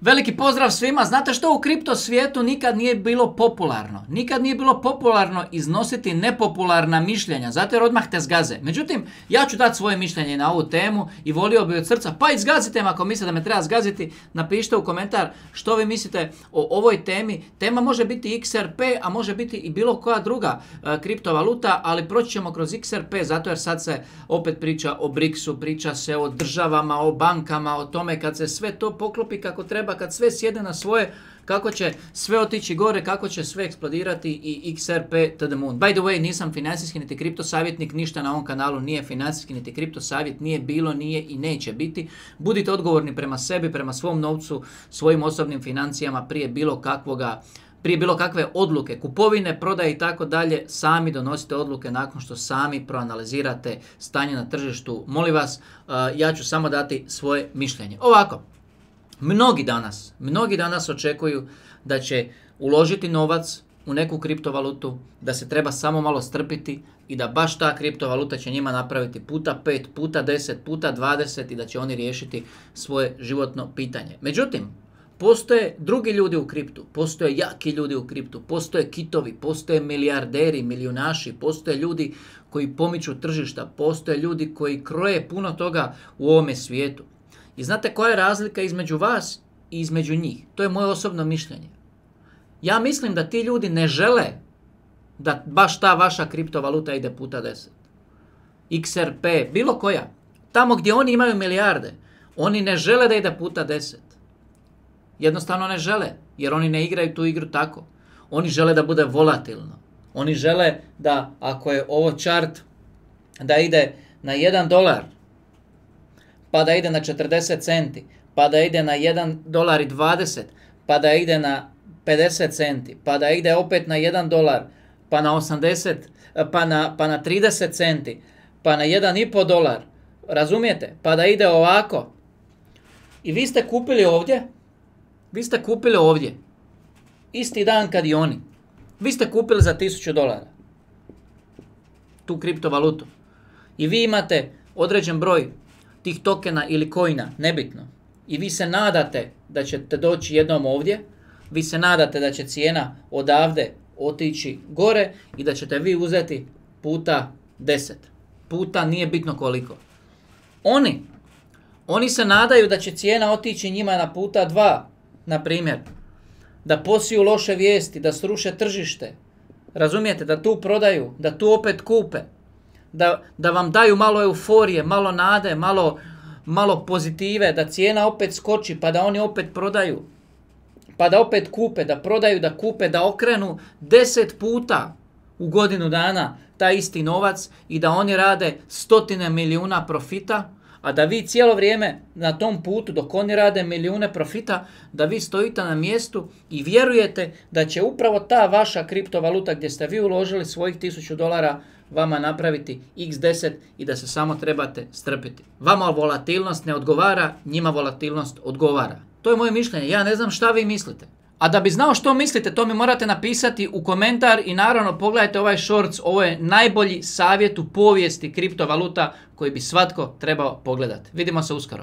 Veliki pozdrav svima. Znate što u kripto svijetu nikad nije bilo popularno? Nikad nije bilo popularno iznositi nepopularna mišljenja, zato jer odmah te zgaze. Međutim, ja ću dati svoje mišljenje na ovu temu i volio bi od srca, pa i zgazite me ako mislite da me treba zgaziti, napišite u komentar što vi mislite o ovoj temi. Tema može biti XRP, a može biti i bilo koja druga e, kriptovaluta, ali proći ćemo kroz XRP, zato jer sad se opet priča o BRICS-u, priča se o državama, o bankama, o tome kad se sve to poklopi kako treba kad sve sjede na svoje, kako će sve otići gore, kako će sve eksplodirati i XRP to the moon. By the way, nisam financijski niti kripto savjetnik, ništa na ovom kanalu nije financijski niti kripto savjet, nije bilo, nije i neće biti. Budite odgovorni prema sebi, prema svom novcu, svojim osobnim financijama prije bilo kakvoga prije bilo kakve odluke, kupovine, prodaje i tako dalje, sami donosite odluke nakon što sami proanalizirate stanje na tržištu. Molim vas, uh, ja ću samo dati svoje mišljenje. Ovako, Mnogi danas, mnogi danas očekuju da će uložiti novac u neku kriptovalutu, da se treba samo malo strpiti i da baš ta kriptovaluta će njima napraviti puta 5, puta 10, puta 20 i da će oni riješiti svoje životno pitanje. Međutim, postoje drugi ljudi u kriptu, postoje jaki ljudi u kriptu, postoje kitovi, postoje milijarderi, milijunaši, postoje ljudi koji pomiču tržišta, postoje ljudi koji kroje puno toga u ovome svijetu. I znate koja je razlika između vas i između njih? To je moje osobno mišljenje. Ja mislim da ti ljudi ne žele da baš ta vaša kriptovaluta ide puta 10. XRP, bilo koja. Tamo gdje oni imaju milijarde, oni ne žele da ide puta 10. Jednostavno ne žele, jer oni ne igraju tu igru tako. Oni žele da bude volatilno. Oni žele da, ako je ovo chart, da ide na 1 dolar, pa da ide na 40 centi, pa da ide na 1 dolar i 20, pa da ide na 50 centi, pa da ide opet na 1 dolar, pa na 80, pa na, pa na 30 centi, pa na 1,5 dolar. Razumijete? Pa da ide ovako. I vi ste kupili ovdje, vi ste kupili ovdje, isti dan kad i oni. Vi ste kupili za 1000 dolara tu kriptovalutu. I vi imate određen broj tih tokena ili kojina, nebitno. I vi se nadate da ćete doći jednom ovdje, vi se nadate da će cijena odavde otići gore i da ćete vi uzeti puta 10. Puta nije bitno koliko. Oni, oni se nadaju da će cijena otići njima na puta 2, na primjer. Da posiju loše vijesti, da sruše tržište. Razumijete, da tu prodaju, da tu opet kupe da, da vam daju malo euforije, malo nade, malo, malo pozitive, da cijena opet skoči pa da oni opet prodaju. Pa da opet kupe, da prodaju, da kupe, da okrenu deset puta u godinu dana taj isti novac i da oni rade stotine milijuna profita, a da vi cijelo vrijeme na tom putu dok oni rade milijune profita, da vi stojite na mjestu i vjerujete da će upravo ta vaša kriptovaluta gdje ste vi uložili svojih tisuću dolara vama napraviti x10 i da se samo trebate strpiti. Vama volatilnost ne odgovara, njima volatilnost odgovara. To je moje mišljenje, ja ne znam šta vi mislite. A da bi znao što mislite, to mi morate napisati u komentar i naravno pogledajte ovaj shorts, ovo je najbolji savjet u povijesti kriptovaluta koji bi svatko trebao pogledati. Vidimo se uskoro.